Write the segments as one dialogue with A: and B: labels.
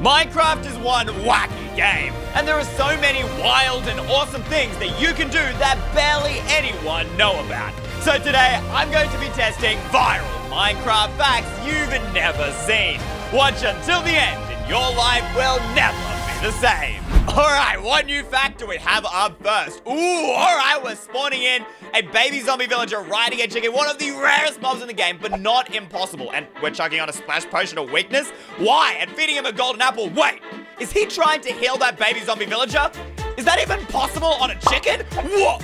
A: Minecraft is one wacky game, and there are so many wild and awesome things that you can do that barely anyone know about. So today, I'm going to be testing viral Minecraft facts you've never seen. Watch until the end, and your life will never the same. Alright, what new fact do we have up first? Ooh, alright, we're spawning in a baby zombie villager riding a chicken, one of the rarest mobs in the game, but not impossible. And we're chucking on a splash potion of weakness? Why? And feeding him a golden apple? Wait, is he trying to heal that baby zombie villager? Is that even possible on a chicken? Whoa!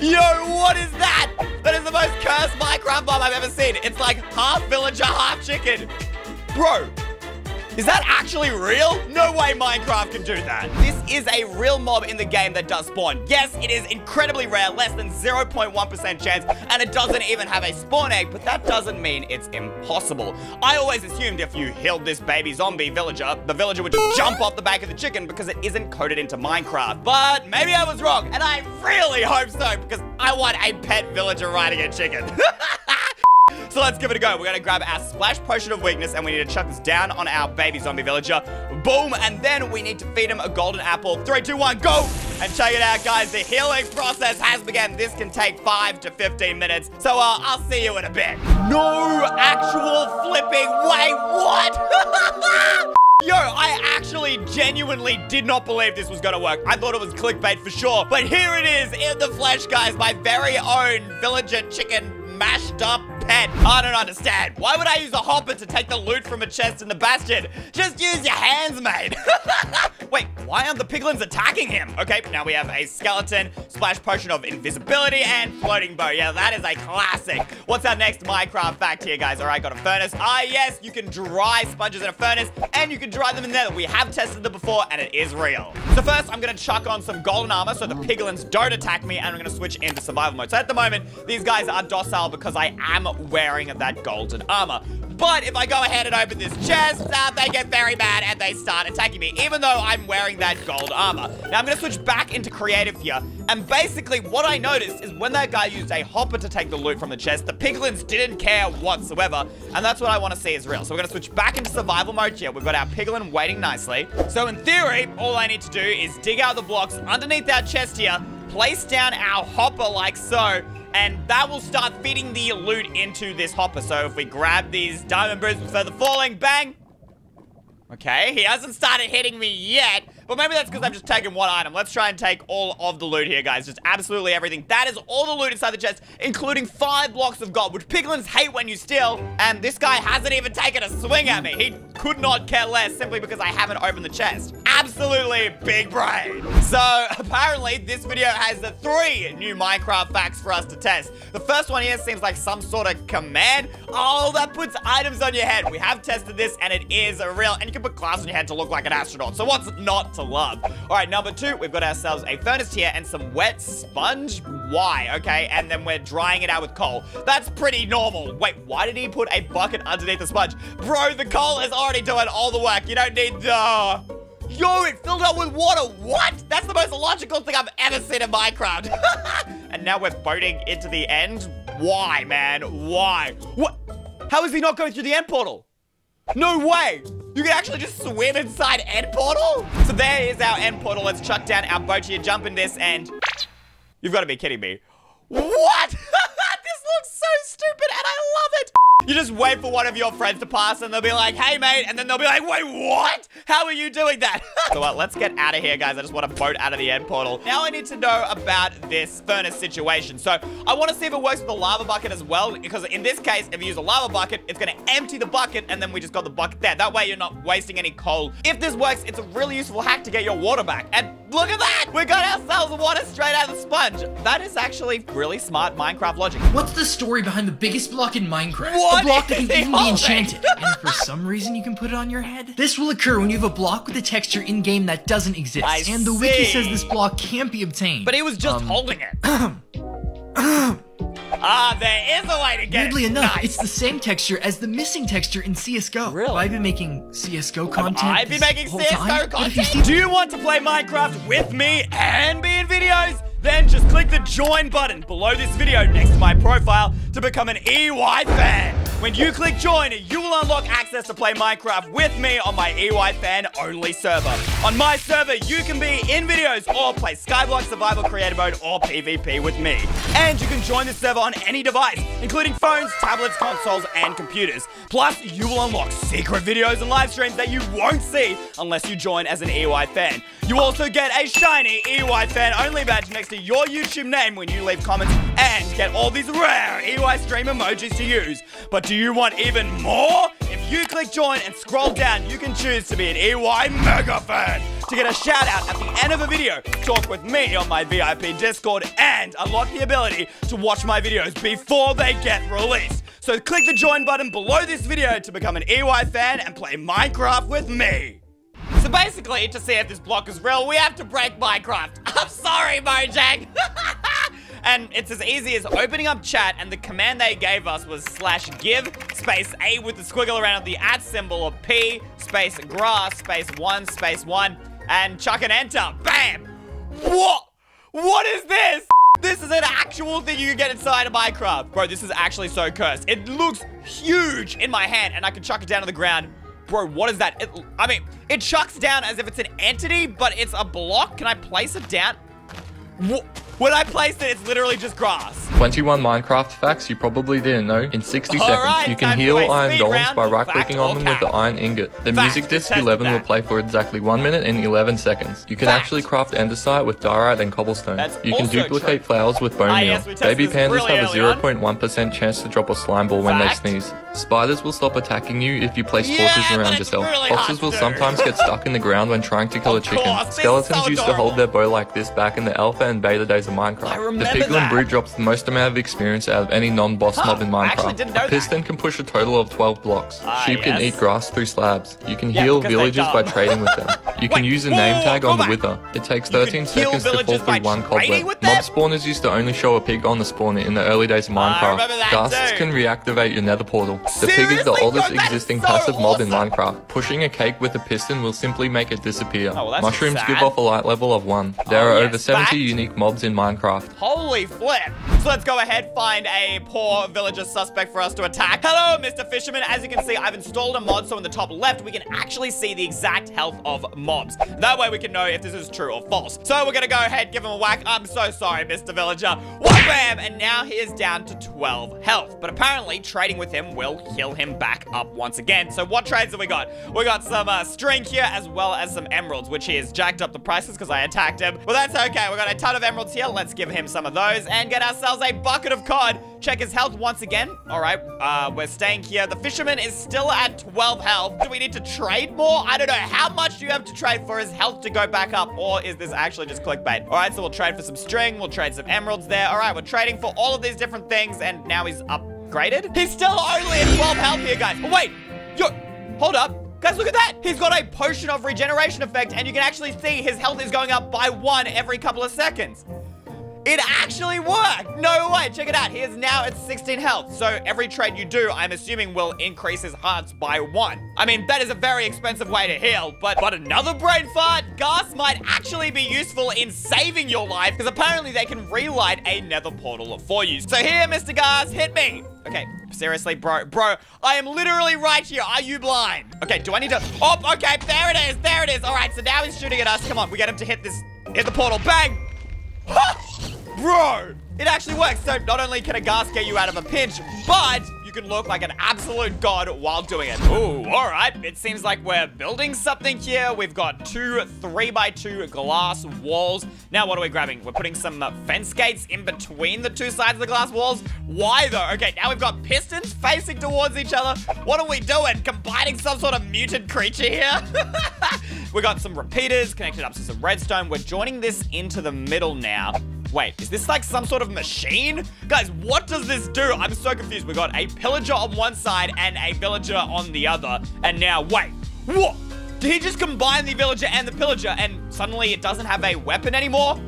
A: Yo, what is that? That is the most cursed Minecraft mob I've ever seen. It's like half villager, half chicken. Bro, is that actually real? No way Minecraft can do that. This is a real mob in the game that does spawn. Yes, it is incredibly rare, less than 0.1% chance, and it doesn't even have a spawn egg, but that doesn't mean it's impossible. I always assumed if you healed this baby zombie villager, the villager would just jump off the back of the chicken because it isn't coded into Minecraft. But maybe I was wrong, and I really hope so because I want a pet villager riding a chicken. So let's give it a go. We're gonna grab our splash potion of weakness and we need to chuck this down on our baby zombie villager. Boom, and then we need to feed him a golden apple. Three, two, one, go! And check it out, guys. The healing process has begun. This can take five to 15 minutes. So uh, I'll see you in a bit. No actual flipping. Wait, what? Yo, I actually genuinely did not believe this was gonna work. I thought it was clickbait for sure. But here it is in the flesh, guys. My very own villager chicken mashed up I don't understand. Why would I use a hopper to take the loot from a chest in the bastion? Just use your hands, mate. Wait, why aren't the piglins attacking him? Okay, now we have a skeleton, splash potion of invisibility, and floating bow. Yeah, that is a classic. What's our next Minecraft fact here, guys? All right, got a furnace. Ah, yes, you can dry sponges in a furnace, and you can dry them in there. We have tested them before, and it is real. So first, I'm gonna chuck on some golden armor so the piglins don't attack me, and I'm gonna switch into survival mode. So at the moment, these guys are docile because I am wearing that golden armor. But if I go ahead and open this chest, uh, they get very mad and they start attacking me, even though I'm wearing that gold armor. Now, I'm going to switch back into creative here. And basically, what I noticed is when that guy used a hopper to take the loot from the chest, the piglins didn't care whatsoever. And that's what I want to see is real. So we're going to switch back into survival mode here. We've got our piglin waiting nicely. So in theory, all I need to do is dig out the blocks underneath our chest here, place down our hopper like so, and that will start feeding the loot into this hopper. So if we grab these diamond boots for the falling, bang. Okay, he hasn't started hitting me yet, but maybe that's because I've just taken one item. Let's try and take all of the loot here, guys. Just absolutely everything. That is all the loot inside the chest, including five blocks of gold, which piglins hate when you steal. And this guy hasn't even taken a swing at me. He could not care less simply because I haven't opened the chest. Absolutely big brain. So apparently this video has the three new Minecraft facts for us to test. The first one here seems like some sort of command. Oh, that puts items on your head. We have tested this and it is a real. And you can put glass on your head to look like an astronaut. So what's not to love? All right, number two, we've got ourselves a furnace here and some wet sponge. Why? Okay, and then we're drying it out with coal. That's pretty normal. Wait, why did he put a bucket underneath the sponge? Bro, the coal is already doing all the work. You don't need the... Yo, it filled up with water. What? That's the most illogical thing I've ever seen in Minecraft. and now we're boating into the end. Why, man? Why? What? How is he not going through the end portal? No way! You can actually just swim inside end portal? So there is our end portal. Let's chuck down our boat here, jump in this, and... You've got to be kidding me. What? this looks so stupid, and I love it! You just wait for one of your friends to pass and they'll be like, hey mate, and then they'll be like, wait, what? How are you doing that? so uh, let's get out of here, guys. I just want to boat out of the end portal. Now I need to know about this furnace situation. So I want to see if it works with the lava bucket as well, because in this case, if you use a lava bucket, it's going to empty the bucket and then we just got the bucket there. That way you're not wasting any coal. If this works, it's a really useful hack to get your water back. And look at that! We got ourselves water straight out of the sponge. That is actually really smart Minecraft logic.
B: What's the story behind the biggest block in Minecraft?
A: What?
B: A block that can even be enchanted, and for some reason you can put it on your head. This will occur when you have a block with a texture in-game that doesn't exist,
A: I
B: and the wiki says this block can't be obtained.
A: But he was just
B: Um,
A: holding it. ah, there is a way to get
B: Weirdly
A: it.
B: enough,
A: Nice.
B: it's the same texture as the missing texture in CSGO.
A: Really?
B: I've been making CSGO content
A: I've been making
B: whole
A: CSGO
B: time, if you
A: content. Do you want to play Minecraft with me and be in videos? Then just click the join button below this video next to my profile to become an EY fan. When you click join, you will unlock access to play Minecraft with me on my EY fan only server. On my server, you can be in videos or play Skyblock Survival Creator Mode or PvP with me. And you can join the server on any device, including phones, tablets, consoles, and computers. Plus, you will unlock secret videos and live streams that you won't see unless you join as an EY fan. You also get a shiny EY fan only badge next to your YouTube name when you leave comments and get all these rare Eystreem emojis to use. But do you want even more? If you click join and scroll down, you can choose to be an EY mega fan to get a shout out at the end of a video, talk with me on my VIP Discord, and unlock the ability to watch my videos before they get released. So click the join button below this video to become an EY fan and play Minecraft with me. So basically, to see if this block is real, we have to break Minecraft. I'm sorry, Mojang. and it's as easy as opening up chat, and the command they gave us was slash give space A with the squiggle around the at symbol, or P space grass space one space one, and chuck and enter. Bam! What? What is this? This is an actual thing you can get inside of Minecraft. Bro, this is actually so cursed. It looks huge in my hand, and I can chuck it down to the ground. Bro, what is that? It, I mean, it chucks down as if it's an entity, but it's a block. Can I place it down? Wh when I place it, it's literally just grass.
C: 21 Minecraft facts you probably didn't know. In 60
A: All
C: seconds,
A: right,
C: you can heal iron
A: golems
C: by
A: right-clicking
C: on them with the iron ingot. The
A: Fact,
C: music disc
A: tested
C: 11 will play for exactly 1 minute and 11 seconds. You can
A: Fact.
C: actually craft andesite with diorite and cobblestone.
A: That's
C: you can duplicate
A: true.
C: flowers with bone
A: Ah,
C: meal.
A: yes,
C: Baby pandas
A: really
C: have a 0.1% chance to drop a slime ball when
A: Fact.
C: they sneeze. Spiders will stop attacking you if you place
A: Yeah,
C: torches around yourself.
A: really
C: Foxes will sometimes get stuck in the ground when trying to kill a chicken.
A: course,
C: Skeletons
A: so
C: used to hold their bow like this back in the alpha and beta days of Minecraft.
A: I
C: the piglin
A: that.
C: brute drops the most amount of experience out of any non-boss
A: Huh,
C: mob in Minecraft.
A: actually didn't know
C: a
A: that.
C: piston can push a total of 12 blocks.
A: Ah,
C: Sheep can eat grass through slabs. You can
A: Yeah,
C: heal villagers by trading with them. You can
A: Wait,
C: use a name tag on the wither. It takes 13 seconds to fall through one cobweb. Mob spawners used to only show a pig on the spawner in the early days of Minecraft. Ghasts can reactivate your nether portal. The pig is the oldest
A: Yo,
C: existing
A: so
C: passive mob in. Minecraft. Pushing a cake with a piston will simply make it disappear.
A: Oh, well,
C: Mushrooms give off a light level of 1. There
A: Oh,
C: are
A: yes,
C: over 70
A: fact.
C: unique mobs in Minecraft.
A: Holy flip. So let's go ahead, find a poor villager suspect for us to attack. Hello, Mr. Fisherman. As you can see, I've installed a mod, so in the top left, we can actually see the exact health of mobs. That way we can know if this is true or false. So we're gonna go ahead, give him a whack. I'm so sorry, Mr. Villager. Whack bam! And now he is down to 12 health. But apparently, trading with him will heal him back up once again. So what trades have we got? We got some uh, string here, as well as some emeralds, which he has jacked up the prices because I attacked him. Well, that's okay. We got a ton of emeralds here. Let's give him some of those and get ourselves a bucket of cod. Check his health once again. All right, uh, we're staying here. The fisherman is still at 12 health. Do we need to trade more? I don't know. How much do you have to trade for his health to go back up? Or is this actually just clickbait? All right, so we'll trade for some string. We'll trade some emeralds there. All right, we're trading for all of these different things. And now he's upgraded. He's still only at 12 health here, guys. Oh, wait. Yo, hold up. Guys, look at that! He's got a potion of regeneration effect, and you can actually see his health is going up by one every couple of seconds. It actually worked! No way, check it out. He is now at 16 health. So every trade you do, I'm assuming will increase his hearts by one. I mean, that is a very expensive way to heal, but but another brain fart, ghast might actually be useful in saving your life, because apparently they can relight a nether portal for you. So here, Mr. Ghast, hit me. Okay, seriously, bro, bro, I am literally right here. Are you blind? Okay, do I need to? Oh, okay, there it is, there it is. All right, so now he's shooting at us. Come on, we get him to hit this, hit the portal. Bang! Bro! It actually works. So not only can a ghast get you out of a pinch, but you can look like an absolute god while doing it. Ooh, all right. It seems like we're building something here. We've got two three by two glass walls. Now what are we grabbing? We're putting some uh, fence gates in between the two sides of the glass walls. Why though? Okay, now we've got pistons facing towards each other. What are we doing? Combining some sort of mutant creature here? we got some repeaters connected up to some redstone. We're joining this into the middle now. Wait, is this like some sort of machine? Guys, what does this do? I'm so confused. We got a pillager on one side and a villager on the other. And now, wait, what? Did he just combine the villager and the pillager and suddenly it doesn't have a weapon anymore?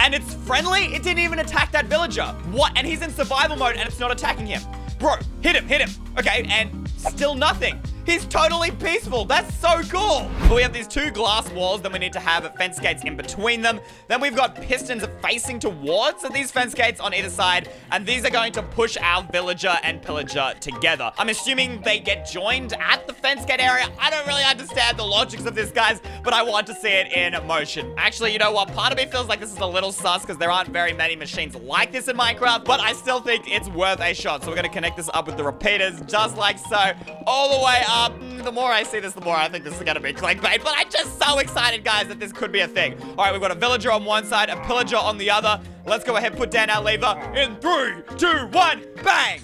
A: And it's friendly? It didn't even attack that villager. What? And he's in survival mode and it's not attacking him. Bro, hit him, hit him. Okay, and still nothing. He's totally peaceful. That's so cool. But we have these two glass walls. Then we need to have fence gates in between them. Then we've got pistons facing towards these fence gates on either side. And these are going to push our villager and pillager together. I'm assuming they get joined at the fence gate area. I don't really understand the logics of this, guys, but I want to see it in motion. Actually, you know what? Part of me feels like this is a little sus because there aren't very many machines like this in Minecraft, but I still think it's worth a shot. So we're going to connect this up with the repeaters just like so, all the way up. Mm, the more I see this, the more I think this is going to be clickbait. But I'm just so excited, guys, that this could be a thing. All right, we've got a villager on one side, a pillager on the other. Let's go ahead put down our lever in three, two, one, bang!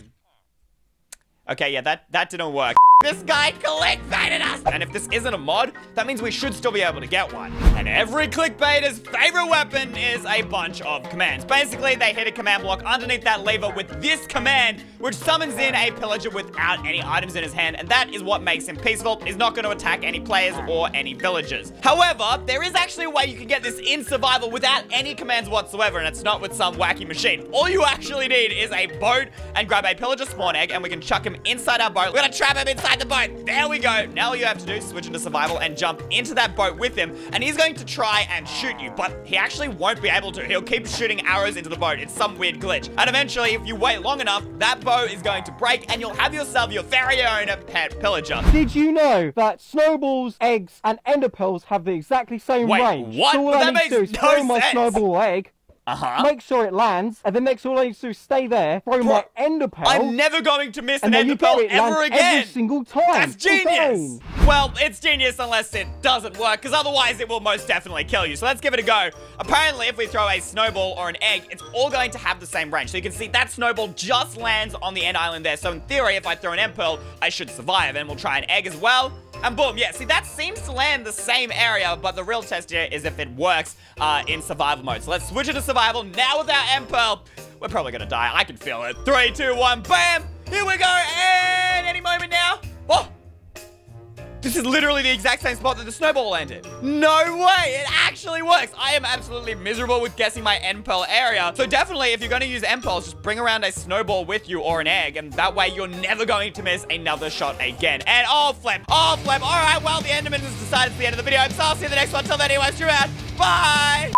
A: Okay, yeah, that, that didn't work. This guy clickbaited us! And if this isn't a mod, that means we should still be able to get one. And every clickbaiter's favorite weapon is a bunch of commands. Basically, they hit a command block underneath that lever with this command, which summons in a pillager without any items in his hand, and that is what makes him peaceful. He's not going to attack any players or any villagers. However, there is actually a way you can get this in survival without any commands whatsoever, and it's not with some wacky machine. All you actually need is a boat and grab a pillager spawn egg, and we can chuck him inside our boat. We're gonna trap him inside the boat. There we go. Now all you have to do is switch into survival and jump into that boat with him, and he's going to try and shoot you, but he actually won't be able to. He'll keep shooting arrows into the boat. It's some weird glitch. And eventually, if you wait long enough, that boat is going to break, and you'll have yourself your very own pet pillager.
D: Did you know that snowballs, eggs, and ender pearls have the exactly same
A: Wait,
D: range?
A: what?
D: So all
A: But
D: I
A: that
D: need to do
A: makes
D: is
A: no
D: throw my snowball egg,
A: Uh-huh.
D: make sure it lands, and then next all I need to do is stay there, throw
A: Bro,
D: my ender pearl,
A: I'm never going to miss an ender pearl ever again.
D: every single time.
A: That's genius! Well, it's genius unless it doesn't work, because otherwise it will most definitely kill you. So let's give it a go. Apparently, if we throw a snowball or an egg, it's all going to have the same range. So you can see that snowball just lands on the end island there. So in theory, if I throw an end pearl, I should survive. And we'll try an egg as well. And boom, yeah, see, that seems to land the same area, but the real test here is if it works uh, in survival mode. So let's switch it to survival. Now with our end pearl, we're probably gonna die. I can feel it. Three, two, one, bam! Here we go, and This is literally the exact same spot that the snowball landed. No way! It actually works! I am absolutely miserable with guessing my end pearl area. So definitely, if you're going to use end pearls, just bring around a snowball with you or an egg, and that way you're never going to miss another shot again. And oh, flip! Oh, flip! Alright, well, the Enderman has decided it's the end of the video, so I'll see you in the next one. Till then, anyways, you're out. Bye!